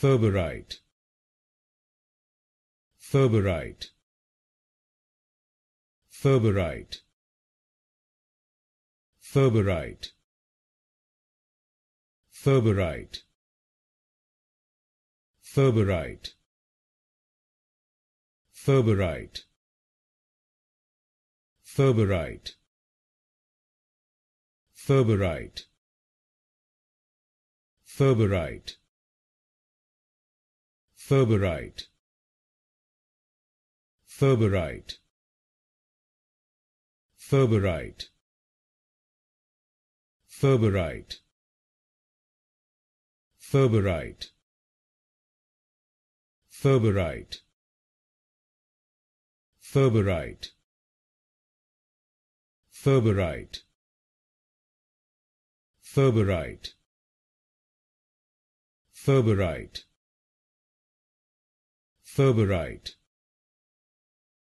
Ferberite. Ferberite. Ferberite. Ferberite. Ferberite. Ferberite. Ferberite. Ferberite. Ferberite. Ferberite. Ferberite. Ferberite. Ferberite. Ferberite. Ferberite. Ferberite. Ferberite. Ferberite. Ferberite. Ferberite. Ferberite.